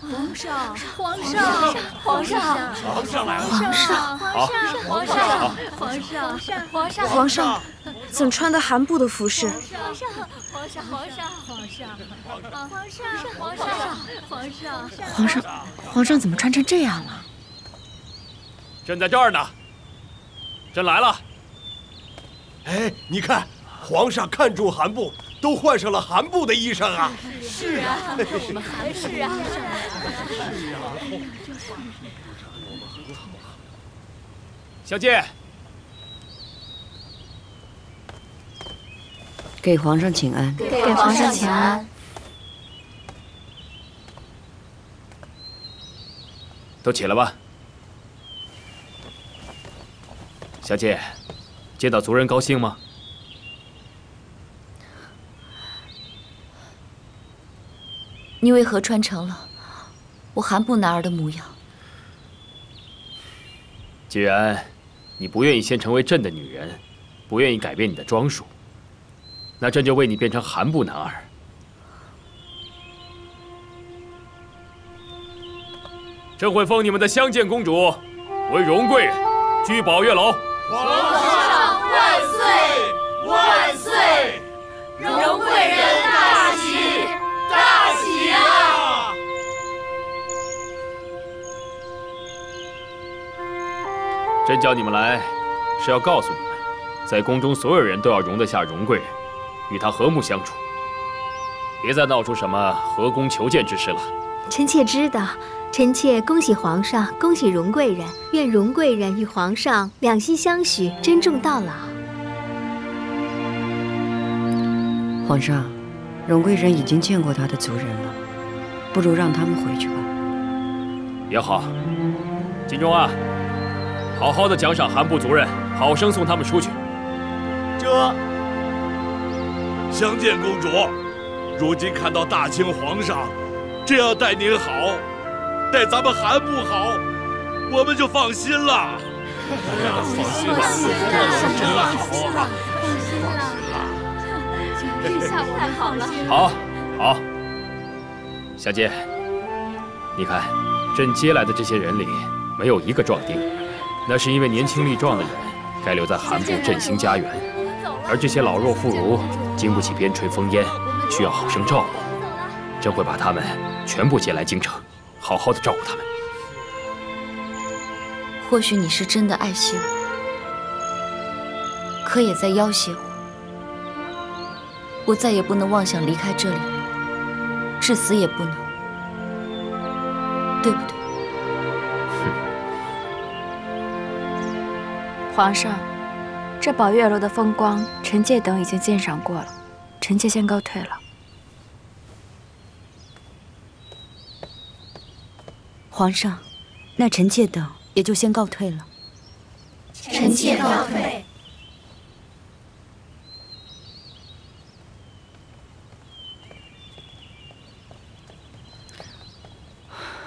皇上，皇上，皇上，皇上来了！皇上，皇上，皇上，皇上，皇上，皇上，怎穿的韩布的服饰？皇上，皇上，皇上，皇上，皇上，皇上，皇上，皇上，皇上怎么穿成这样了？朕在这儿呢，朕来了。哎，你看，皇上看中韩布，都换上了韩布的衣裳啊！是啊，我们还是啊，小姐，给皇上请安。给皇上请安。都起来吧。小姐，见到族人高兴吗？你为何穿成了我韩部男儿的模样？既然你不愿意先成为朕的女人，不愿意改变你的装束，那朕就为你变成韩部男儿。朕会封你们的相见公主为荣贵人，居宝月楼。皇上万岁万岁！荣贵人朕叫你们来，是要告诉你们，在宫中所有人都要容得下荣贵人，与他和睦相处，别再闹出什么和宫求见之事了。臣妾知道，臣妾恭喜皇上，恭喜荣贵人，愿荣贵人与皇上两心相许，珍重到老。皇上，荣贵人已经见过他的族人了，不如让他们回去吧。也好，金钟啊，好好的奖赏韩部族人，好生送他们出去。这，相见公主，如今看到大清皇上这样待您好，待咱们韩部好，我们就放心了。放心了，真好啊！放心了，这下我太好了。好，好。小姐，你看，朕接来的这些人里，没有一个壮丁，那是因为年轻力壮的人该留在韩部振兴家园，而这些老弱妇孺经不起边陲风烟，需要好生照顾。朕会把他们全部接来京城，好好的照顾他们。或许你是真的爱惜我，可也在要挟我。我再也不能妄想离开这里了，至死也不能，对不对？皇上，这宝月楼的风光，臣妾等已经鉴赏过了，臣妾先告退了。皇上，那臣妾等也就先告退了。臣妾告退。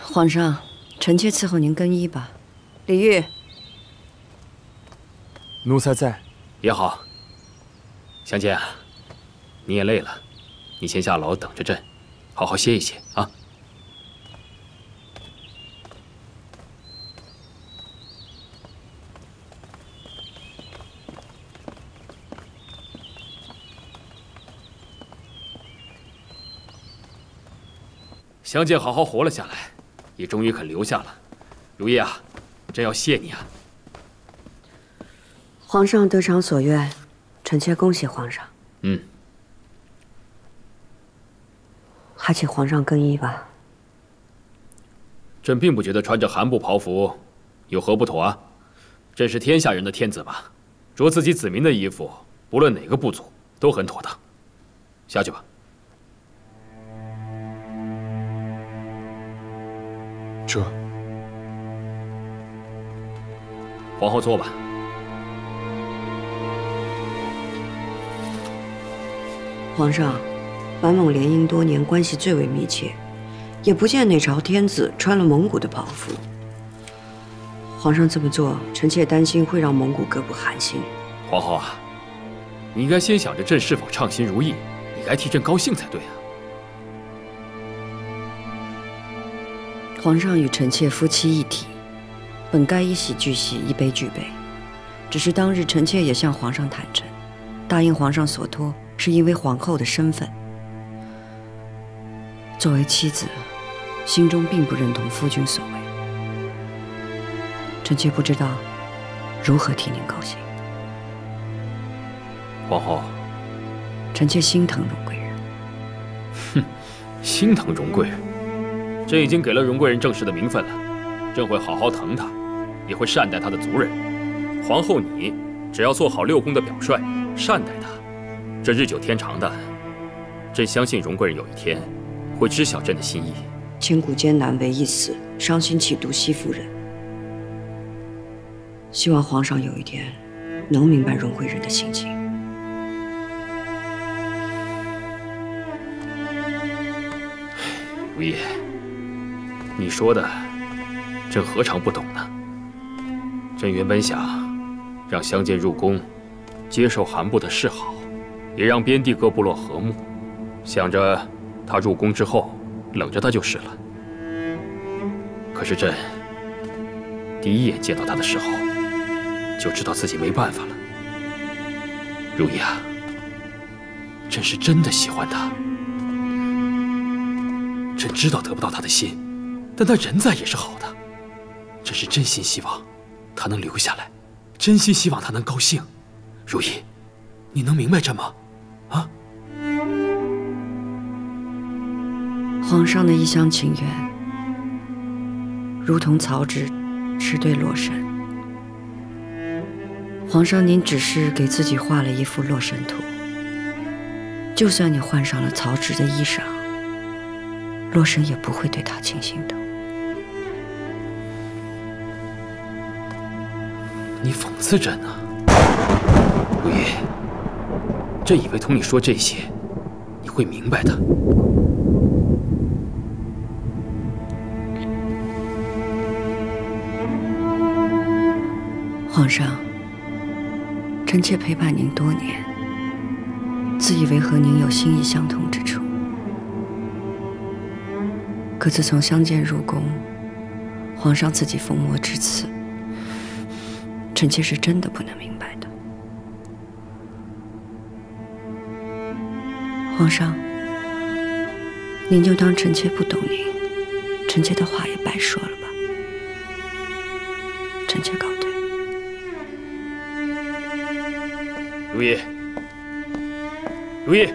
皇上，臣妾伺候您更衣吧。李煜，奴才在。也好。香见啊，你也累了，你先下楼等着朕，好好歇一歇啊。香见好好活了下来，也终于肯留下了。如意啊，朕要谢你啊！皇上得偿所愿，臣妾恭喜皇上。嗯，还请皇上更衣吧。朕并不觉得穿着韩布袍服有何不妥啊。朕是天下人的天子嘛，着自己子民的衣服，不论哪个部族都很妥当。下去吧。这，皇后坐吧。皇上，满蒙联姻多年，关系最为密切，也不见哪朝天子穿了蒙古的袍服。皇上这么做，臣妾担心会让蒙古各部寒心。皇后啊，你应该先想着朕是否畅心如意，你该替朕高兴才对啊。皇上与臣妾夫妻一体，本该一喜俱喜，一悲俱悲。只是当日臣妾也向皇上坦诚，答应皇上所托，是因为皇后的身份。作为妻子，心中并不认同夫君所为。臣妾不知道如何替您高兴。皇后，臣妾心疼荣贵人。哼，心疼荣贵人，朕已经给了荣贵人正式的名分了，朕会好好疼她，也会善待她的族人。皇后你，只要做好六宫的表率，善待她，这日久天长的，朕相信荣贵人有一天会知晓朕的心意。千古艰难为一死，伤心岂独惜夫人。希望皇上有一天能明白荣贵人的心情。如意，你说的，朕何尝不懂呢？朕原本想让相见入宫，接受韩部的示好，也让边地各部落和睦，想着他入宫之后冷着他就是了。可是朕第一眼见到他的时候，就知道自己没办法了。如意啊，朕是真的喜欢他。朕知道得不到他的心，但他人在也是好的。朕是真心希望他能留下来，真心希望他能高兴。如意，你能明白朕吗？皇上的一厢情愿，如同曹植诗对洛神。皇上，您只是给自己画了一幅洛神图。就算你换上了曹植的衣裳。洛神也不会对他倾心的。你讽刺朕呢，如意。朕以为同你说这些，你会明白的。皇上，臣妾陪伴您多年，自以为和您有心意相通之处。可自从相见入宫，皇上自己封魔至此，臣妾是真的不能明白的。皇上，您就当臣妾不懂您，臣妾的话也白说了吧。臣妾告如意，如意。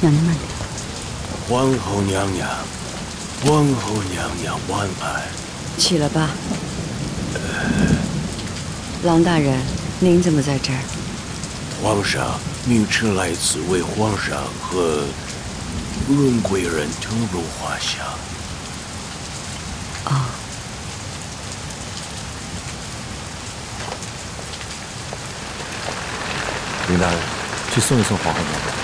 娘娘慢点。皇后娘娘，皇后娘娘晚安。起了吧。郎大人，您怎么在这儿？皇上，明臣来此为皇上和荣贵人吐露画像。啊。林大人，去送一送皇后娘娘。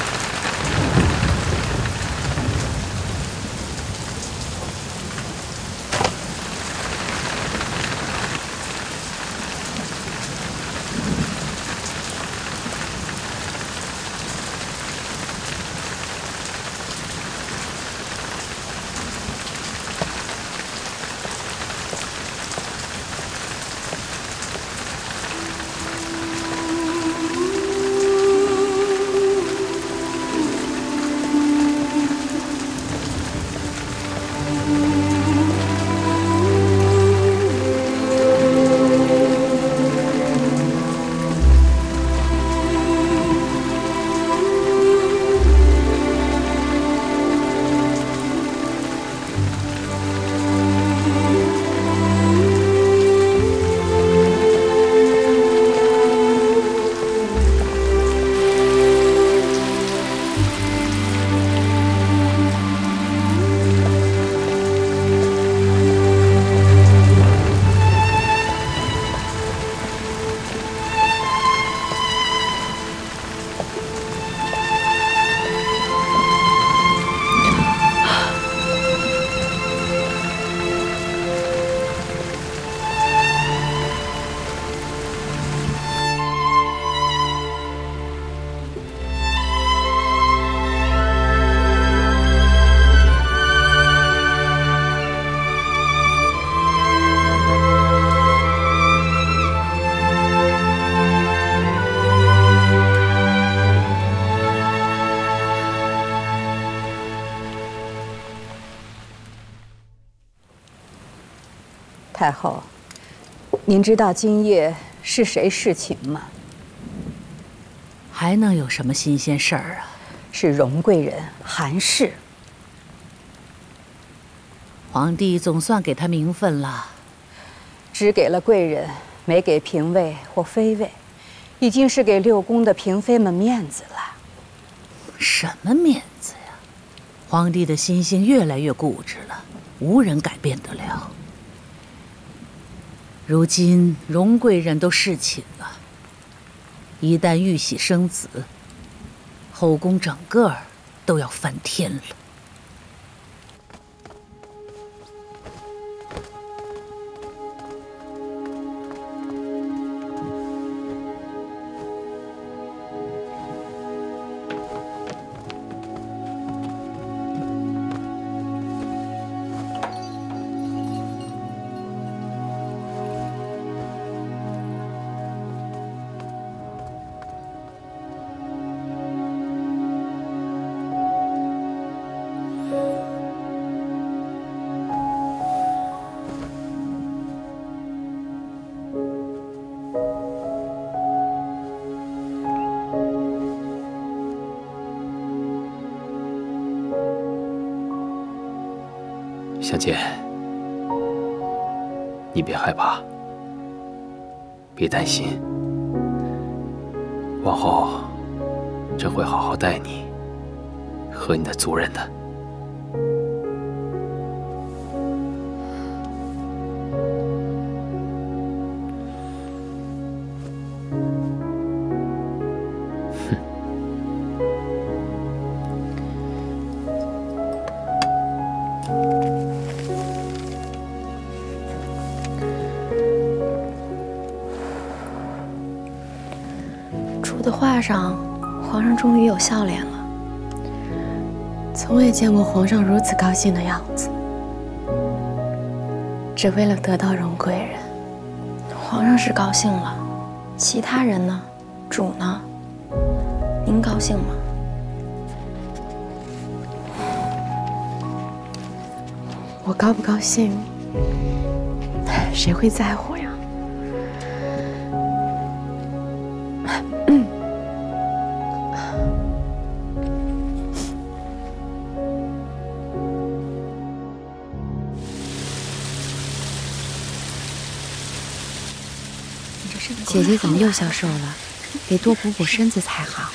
太后，您知道今夜是谁侍寝吗？还能有什么新鲜事儿啊？是荣贵人韩氏。皇帝总算给他名分了，只给了贵人，没给嫔位或妃位，已经是给六宫的嫔妃们面子了。什么面子呀？皇帝的心性越来越固执了，无人改变得了。如今荣贵人都侍寝了，一旦玉玺生子，后宫整个都要翻天了。小姐，你别害怕，别担心，往后朕会好好待你和你的族人的。主的画上，皇上终于有笑脸了。从未见过皇上如此高兴的样子。只为了得到荣贵人，皇上是高兴了，其他人呢？主呢？您高兴吗？我高不高兴，谁会在乎呀？姐姐怎么又消瘦了？得多补补身子才好。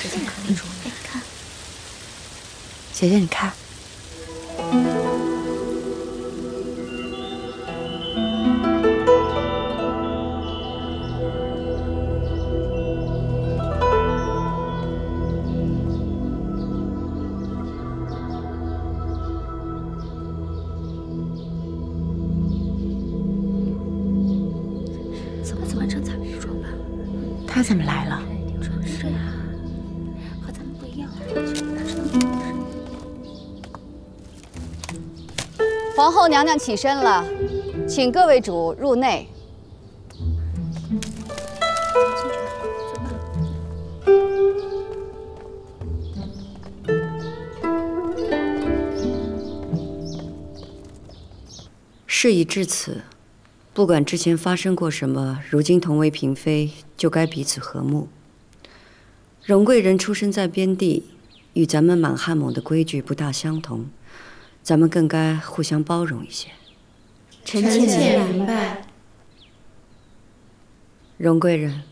嗯，姐姐，你看，后娘娘起身了，请各位主入内。事已至此，不管之前发生过什么，如今同为嫔妃，就该彼此和睦。荣贵人出生在边地，与咱们满汉蒙的规矩不大相同，咱们更该互相包容一些。臣妾明白。荣贵人，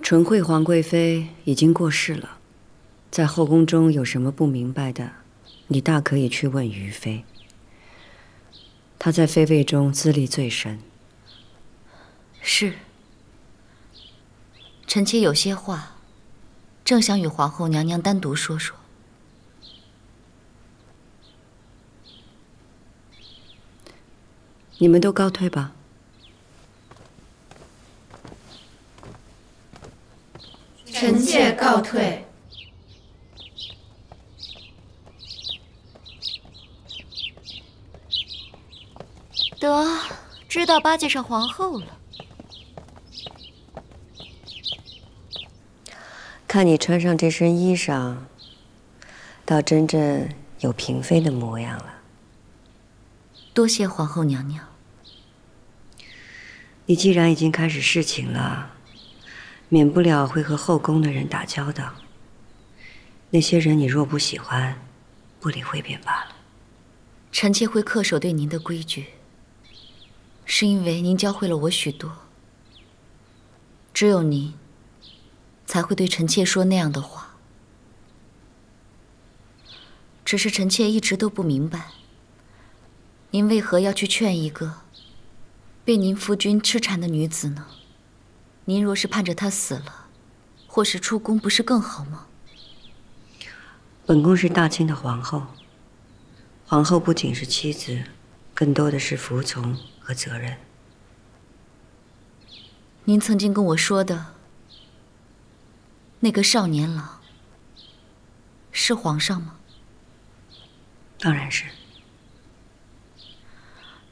纯惠皇贵妃已经过世了，在后宫中有什么不明白的，你大可以去问于妃。她在妃位中资历最深。是，臣妾有些话，正想与皇后娘娘单独说说。你们都告退吧。臣妾告退。得，知道巴结上皇后了。看你穿上这身衣裳，倒真正有嫔妃的模样了。多谢皇后娘娘。你既然已经开始侍寝了，免不了会和后宫的人打交道。那些人你若不喜欢，不理会便罢了。臣妾会恪守对您的规矩，是因为您教会了我许多。只有您，才会对臣妾说那样的话。只是臣妾一直都不明白，您为何要去劝一个被您夫君痴缠的女子呢？您若是盼着她死了，或是出宫，不是更好吗？本宫是大清的皇后，皇后不仅是妻子，更多的是服从和责任。您曾经跟我说的那个少年郎，是皇上吗？当然是。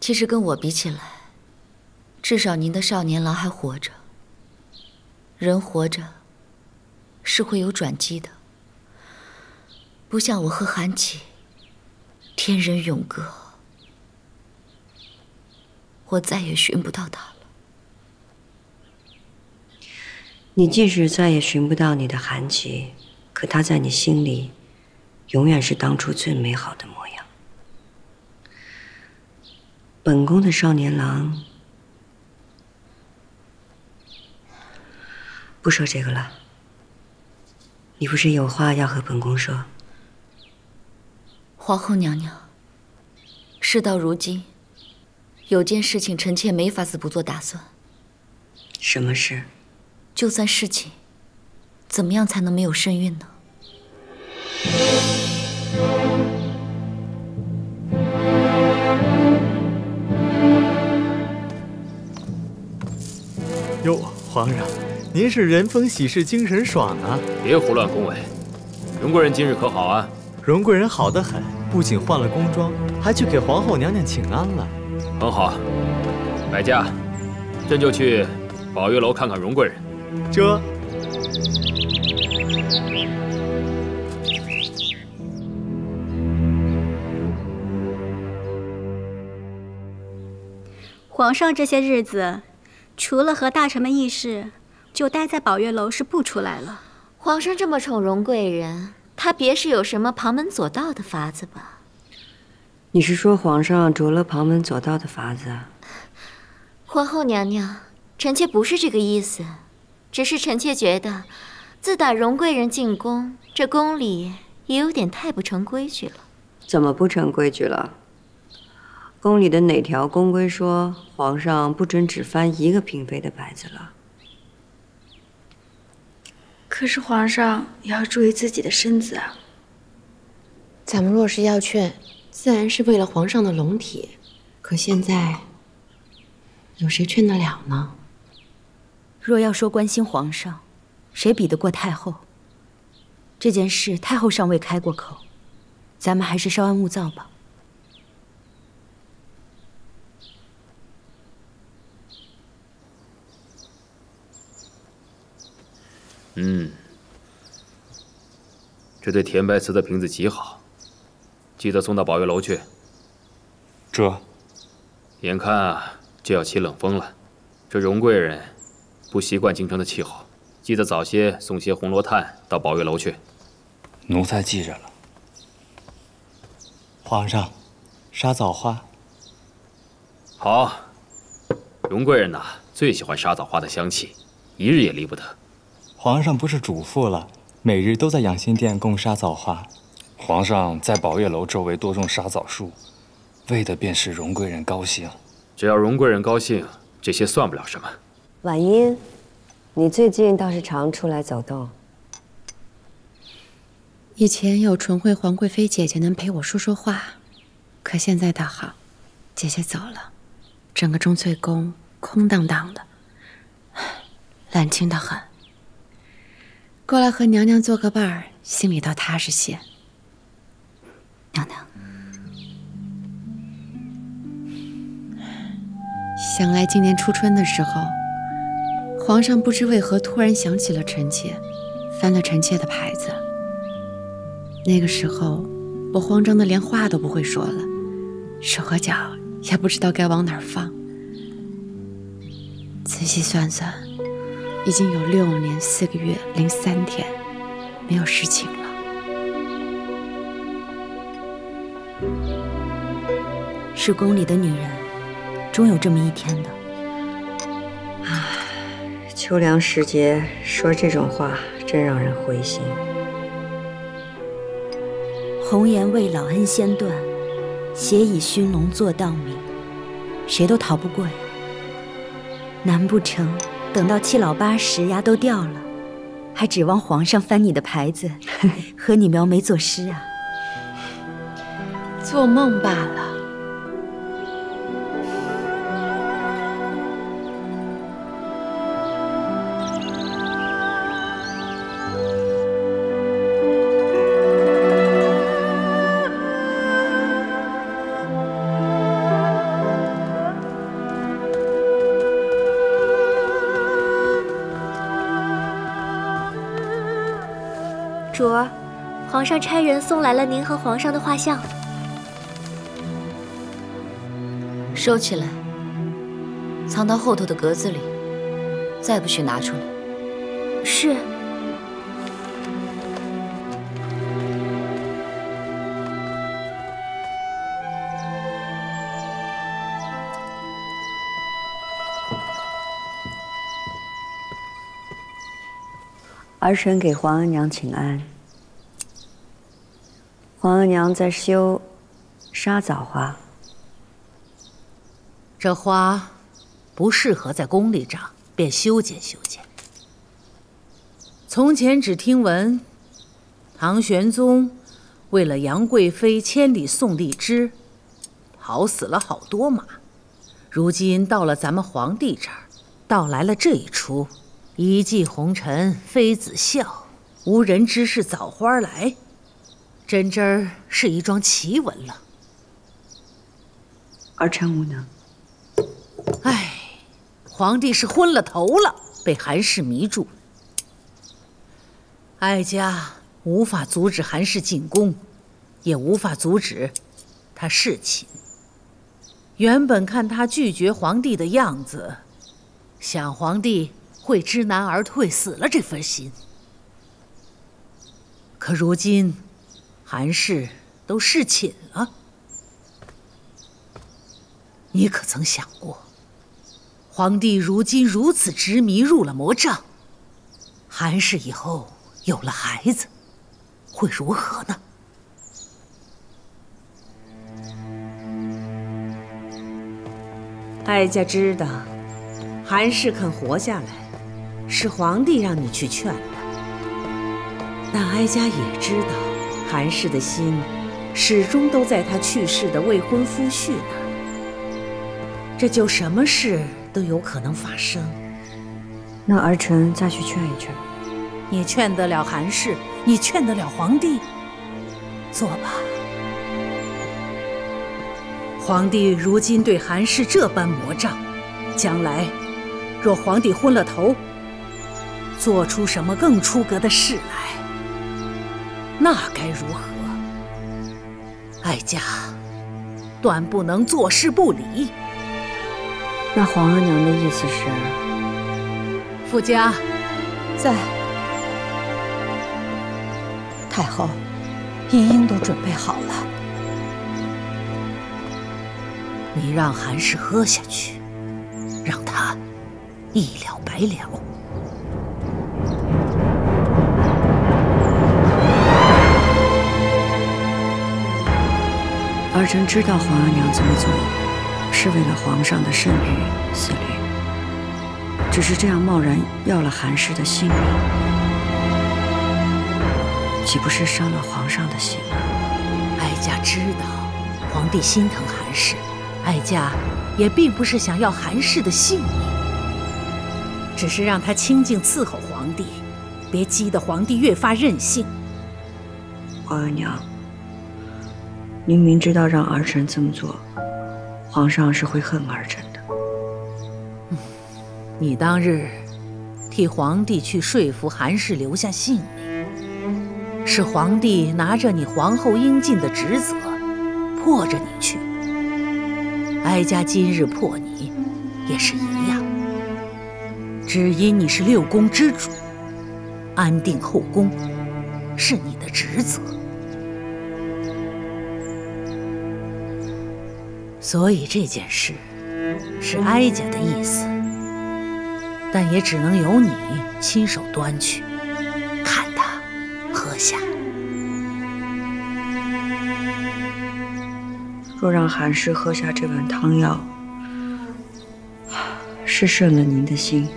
其实跟我比起来，至少您的少年郎还活着。人活着是会有转机的，不像我和韩琦，天人永隔，我再也寻不到他了。你即使再也寻不到你的韩琦，可他在你心里，永远是当初最美好的模样。本宫的少年郎，不说这个了。你不是有话要和本宫说？皇后娘娘，事到如今，有件事情臣妾没法子不做打算。什么事？就算侍寝，怎么样才能没有身孕呢？哟，皇上，您是人逢喜事精神爽啊！别胡乱恭维。荣贵人今日可好啊？荣贵人好得很，不仅换了宫装，还去给皇后娘娘请安了。很好，摆驾，朕就去宝月楼看看荣贵人。这。皇上这些日子，除了和大臣们议事，就待在宝月楼，是不出来了。皇上这么宠荣贵人，他别是有什么旁门左道的法子吧？你是说皇上着了旁门左道的法子？皇后娘娘，臣妾不是这个意思。只是臣妾觉得，自打荣贵人进宫，这宫里也有点太不成规矩了。怎么不成规矩了？宫里的哪条宫规说皇上不准只翻一个嫔妃的牌子了？可是皇上也要注意自己的身子啊。咱们若是要劝，自然是为了皇上的龙体。可现在，有谁劝得了呢？若要说关心皇上，谁比得过太后？这件事太后尚未开过口，咱们还是稍安勿躁吧。嗯，这对甜白瓷的瓶子极好，记得送到宝月楼去。这，眼看啊就要起冷风了，这荣贵人。不习惯京城的气候，记得早些送些红罗炭到宝月楼去。奴才记着了。皇上，沙枣花。好，荣贵人呐，最喜欢沙枣花的香气，一日也离不得。皇上不是嘱咐了，每日都在养心殿供沙枣花。皇上在宝月楼周围多种沙枣树，为的便是荣贵人高兴。只要荣贵人高兴，这些算不了什么。婉音，你最近倒是常出来走动。以前有纯惠皇贵妃姐姐能陪我说说话，可现在倒好，姐姐走了，整个钟粹宫空荡荡的，冷清的很。过来和娘娘做个伴儿，心里倒踏实些。娘娘，想来今年初春的时候。皇上不知为何突然想起了臣妾，翻了臣妾的牌子。那个时候，我慌张的连话都不会说了，手和脚也不知道该往哪儿放。仔细算算，已经有六年四个月零三天没有侍寝了。是宫里的女人，终有这么一天的。秋凉时节说这种话，真让人灰心。红颜未老恩先断，血已熏笼坐道明，谁都逃不过呀。难不成等到七老八十牙都掉了，还指望皇上翻你的牌子，和你描眉作诗啊？做梦罢了。上差人送来了您和皇上的画像。收起来，藏到后头的格子里，再不许拿出来。是。儿臣给皇额娘请安。皇额娘在修沙枣花，这花不适合在宫里长，便修剪修剪。从前只听闻，唐玄宗为了杨贵妃千里送荔枝，跑死了好多马。如今到了咱们皇帝这儿，到来了这一出。一骑红尘妃子笑，无人知是枣花来。真真儿是一桩奇闻了。儿臣无能。唉，皇帝是昏了头了，被韩氏迷住。哀家无法阻止韩氏进宫，也无法阻止他侍寝。原本看他拒绝皇帝的样子，想皇帝。会知难而退，死了这份心。可如今，韩氏都侍寝了，你可曾想过，皇帝如今如此执迷，入了魔障，韩氏以后有了孩子，会如何呢？哀家知道，韩氏肯活下来。是皇帝让你去劝的，但哀家也知道，韩氏的心始终都在他去世的未婚夫婿那儿，这就什么事都有可能发生。那儿臣再去劝一劝。你劝得了韩氏，你劝得了皇帝？做吧。皇帝如今对韩氏这般魔障，将来若皇帝昏了头，做出什么更出格的事来，那该如何？哀家断不能坐视不理。那皇额娘的意思是？傅家在。太后，一应都准备好了。你让韩氏喝下去，让他一了百了。儿臣知道皇额娘这么做是为了皇上的圣誉、思虑，只是这样贸然要了韩氏的性命，岂不是伤了皇上的心？哀家知道皇帝心疼韩氏，哀家也并不是想要韩氏的性命，只是让他清静伺候皇帝，别激得皇帝越发任性。皇额娘。明明知道让儿臣这么做，皇上是会恨儿臣的。你当日替皇帝去说服韩氏留下性命，是皇帝拿着你皇后应尽的职责，迫着你去。哀家今日迫你，也是一样。只因你是六宫之主，安定后宫是你的职责，所以这件事是哀家的意思，但也只能由你亲手端去，看他喝下。若让韩氏喝下这碗汤药，是顺了您的心，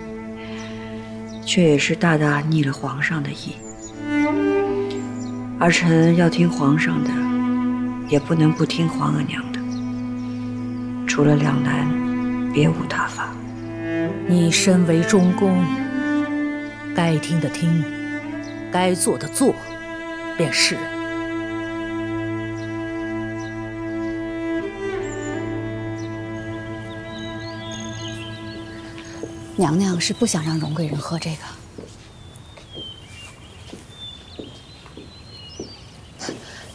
却也是大大逆了皇上的意。儿臣要听皇上的，也不能不听皇额娘的。除了两难，别无他法。你身为中宫，该听的听，该做的做，便是。娘娘是不想让荣贵人喝这个。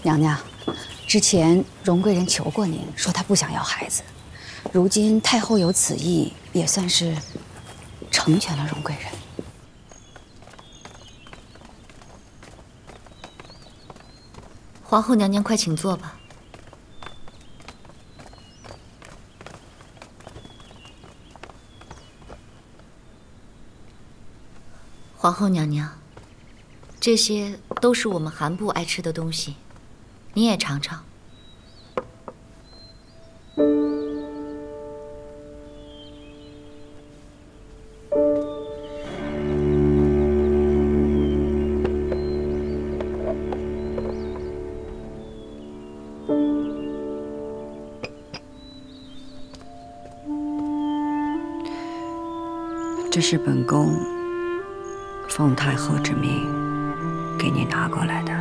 娘娘，之前荣贵人求过您，说她不想要孩子，如今太后有此意，也算是成全了荣贵人。皇后娘娘，快请坐吧。皇后娘娘，这些都是我们韩部爱吃的东西，你也尝尝。是本宫奉太后之命给你拿过来的，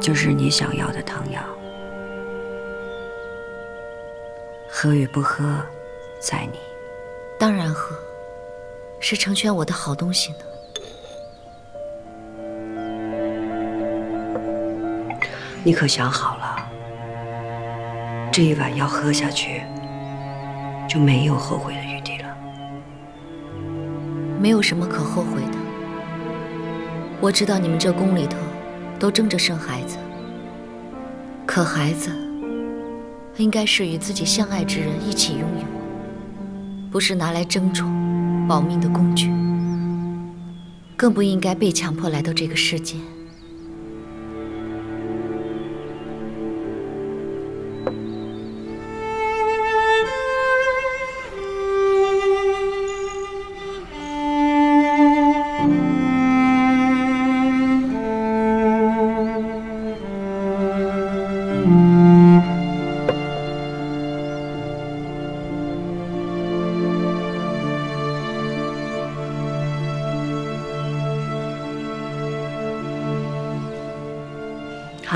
就是你想要的汤药。喝与不喝，在你。当然喝，是成全我的好东西呢。你可想好了？这一碗药喝下去，就没有后悔的。没有什么可后悔的。我知道你们这宫里头都争着生孩子，可孩子应该是与自己相爱之人一起拥有，不是拿来争宠、保命的工具，更不应该被强迫来到这个世界。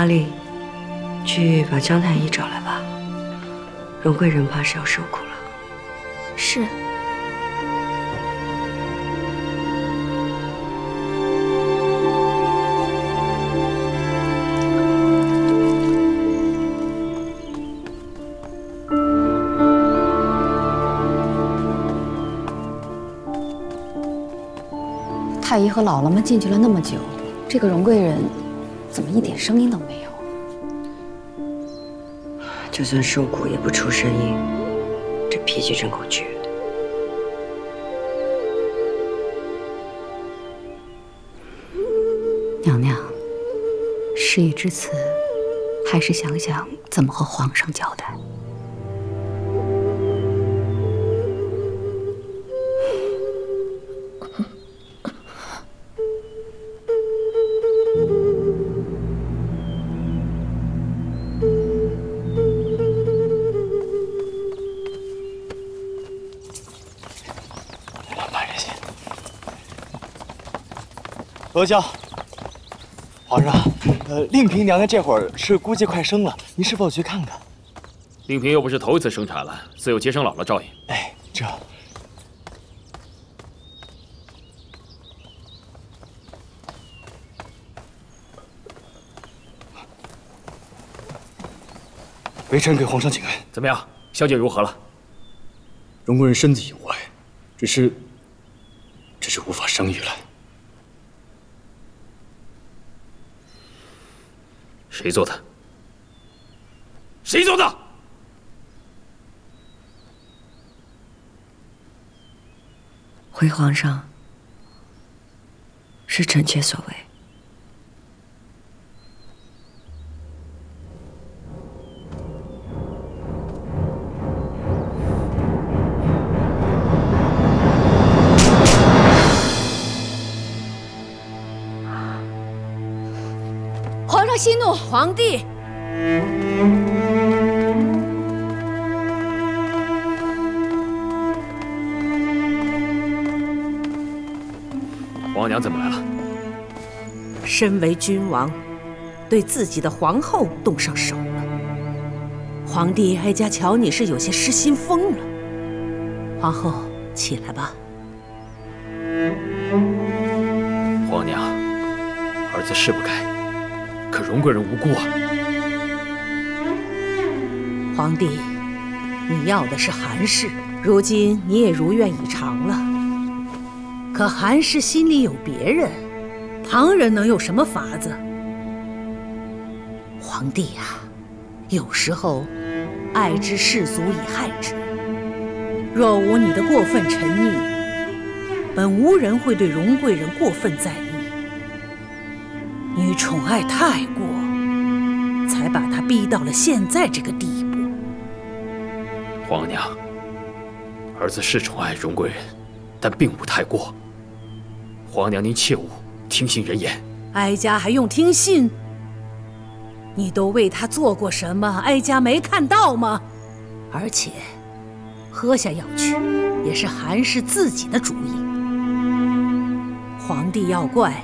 哈利，去把姜太医找来吧。荣贵人怕是要受苦了。是。太医和姥姥们进去了那么久，这个荣贵人怎么一点声音都没有？就算受苦也不出声音，这脾气真够倔的。娘娘，事已至此，还是想想怎么和皇上交代。罗娇，皇上，呃，令嫔娘娘这会儿是估计快生了，您是否去看看？令嫔又不是头一次生产了，自有接生姥姥照应。哎，这微臣给皇上请安。怎么样，小姐如何了？荣贵人身子有碍，只是，只是无法生育了。谁做的？谁做的？回皇上，是臣妾所为。皇帝。皇娘怎么来了？身为君王，对自己的皇后动上手了。皇帝哀家瞧你是有些失心疯了。皇后，起来吧。皇娘，儿子是不该，可荣贵人无辜啊。皇帝，你要的是韩氏，如今你也如愿以偿了。可韩氏心里有别人，旁人能有什么法子？皇帝呀，有时候爱之士足以害之。若无你的过分沉溺，本无人会对荣贵人过分在意。你宠爱太过，才把他逼到了现在这个地步。皇娘，儿子是宠爱荣贵人，但并无太过。皇娘，您切勿听信人言。哀家还用听信？你都为他做过什么？哀家没看到吗？而且，喝下药去也是韩氏自己的主意。皇帝要怪，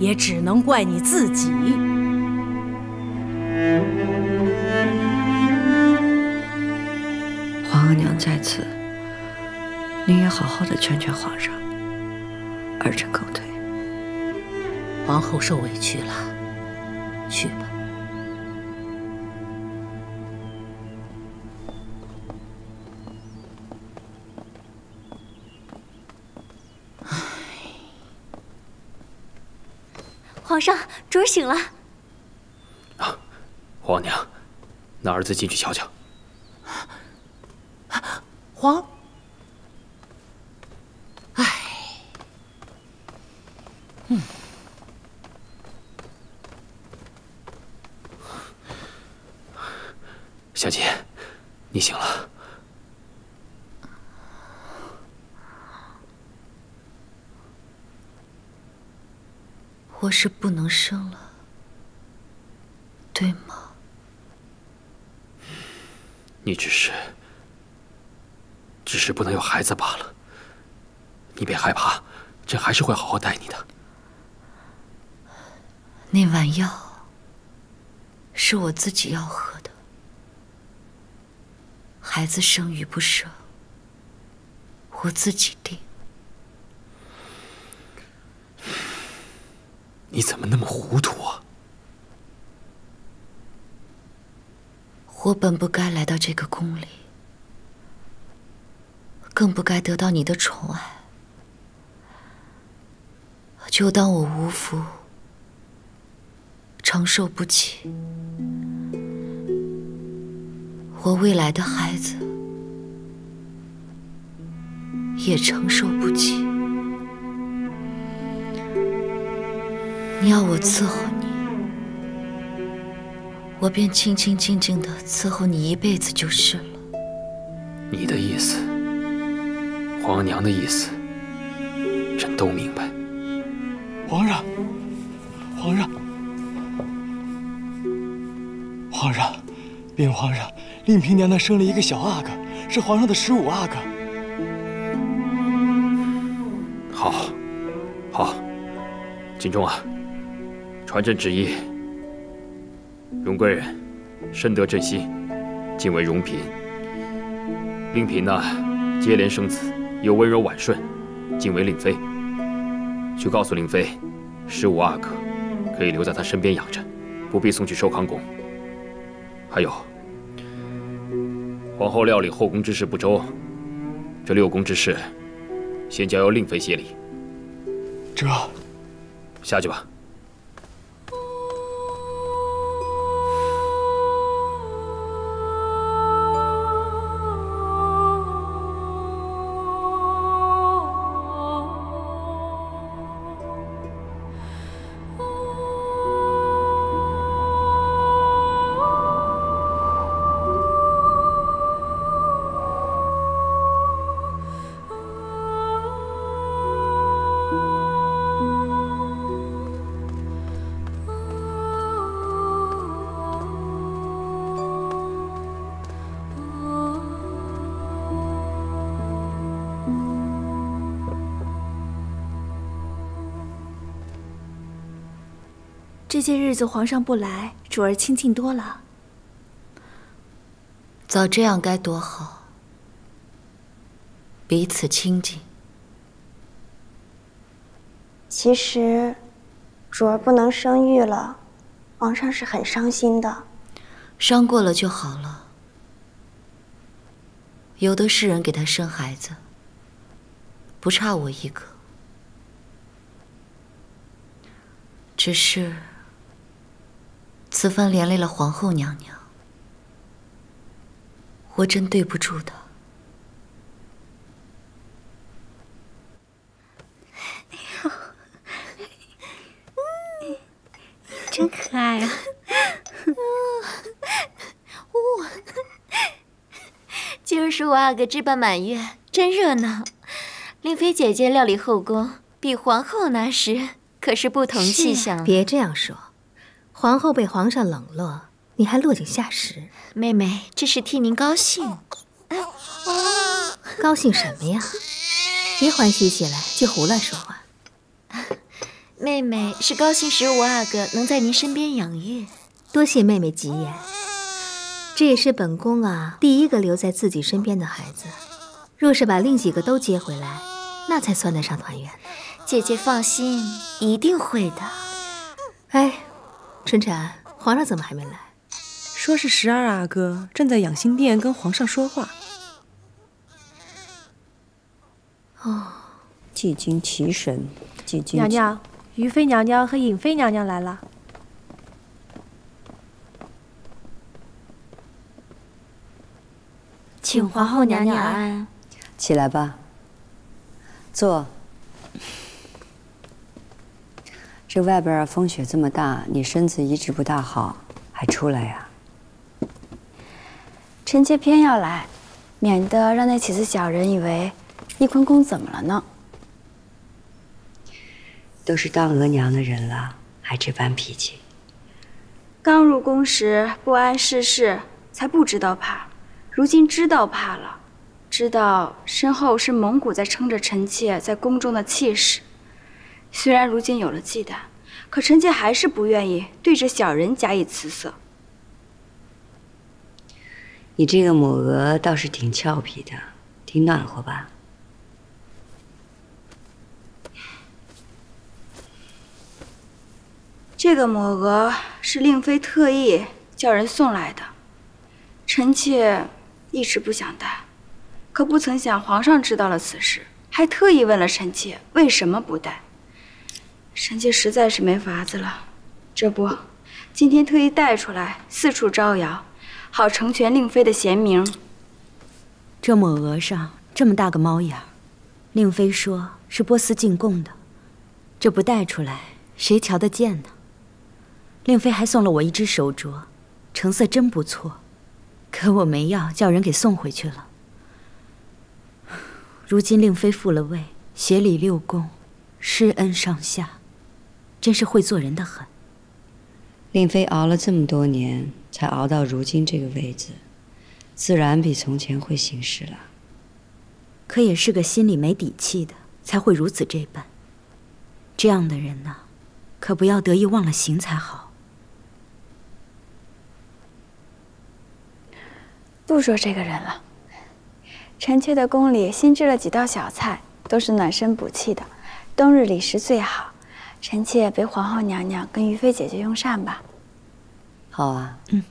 也只能怪你自己。皇额娘在此，您也好好的劝劝皇上。儿臣告退。皇后受委屈了，去吧。皇上，主儿醒了。皇娘，那儿子进去瞧瞧。皇，唉，嗯，小姐，你醒了。我是不能生了，对吗？你只是，只是不能有孩子罢了。你别害怕，朕还是会好好待你的。那碗药是我自己要喝的，孩子生与不生，我自己定。你怎么那么糊涂啊？我本不该来到这个宫里，更不该得到你的宠爱。就当我无福，承受不起，我未来的孩子也承受不起。你要我伺候你，我便清清静静的伺候你一辈子就是了。你的意思，皇娘的意思，朕都明白。皇上，皇上，皇上，禀皇上，令嫔娘娘生了一个小阿哥，是皇上的十五阿哥。好，好，锦忠啊，传朕旨意，荣贵人深得朕心，晋为荣嫔。令嫔呢，接连生子，又温柔婉顺，晋为令妃。去告诉令妃，十五阿哥可以留在她身边养着，不必送去寿康宫。还有，皇后料理后宫之事不周，这六宫之事先交由令妃协理。这，下去吧。这些日子皇上不来，主儿清静多了。早这样该多好，彼此亲近。其实，主儿不能生育了，皇上是很伤心的。伤过了就好了，有的是人给他生孩子，不差我一个。只是。此番连累了皇后娘娘，我真对不住她。真可爱啊！今儿是五阿哥置办满月，真热闹。令妃姐姐料理后宫，比皇后那时可是不同气象。别这样说。皇后被皇上冷落，你还落井下石。妹妹，这是替您高兴。高兴什么呀？别欢喜起来就胡乱说话。妹妹是高兴十五阿哥能在您身边养育。多谢妹妹吉言。这也是本宫啊第一个留在自己身边的孩子。若是把另几个都接回来，那才算得上团圆。姐姐放心，一定会的。哎。春晨，皇上怎么还没来？说是十二阿哥正在养心殿跟皇上说话。哦，祭金奇神，祭金。娘娘，于妃娘娘和颖妃娘娘来了。请皇后娘娘安。起来吧，坐。这外边风雪这么大，你身子一直不大好，还出来呀？臣妾偏要来，免得让那几个小人以为翊坤宫怎么了呢？都是当额娘的人了，还这般脾气？刚入宫时不谙世事，才不知道怕，如今知道怕了，知道身后是蒙古在撑着臣妾在宫中的气势。虽然如今有了忌惮，可臣妾还是不愿意对着小人加以辞色。你这个抹额倒是挺俏皮的，挺暖和吧？这个抹额是令妃特意叫人送来的，臣妾一直不想戴，可不曾想皇上知道了此事，还特意问了臣妾为什么不戴。臣妾实在是没法子了，这不，今天特意带出来四处招摇，好成全令妃的贤名。这抹额上这么大个猫眼，令妃说是波斯进贡的，这不带出来谁瞧得见呢？令妃还送了我一只手镯，成色真不错，可我没要，叫人给送回去了。如今令妃复了位，协理六宫，施恩上下。真是会做人的很。令妃熬了这么多年，才熬到如今这个位子，自然比从前会行事了。可也是个心里没底气的，才会如此这般。这样的人呢，可不要得意忘了形才好。不说这个人了，臣妾的宫里新制了几道小菜，都是暖身补气的，冬日里食最好。臣妾陪皇后娘娘跟于妃姐姐用膳吧。好啊，嗯。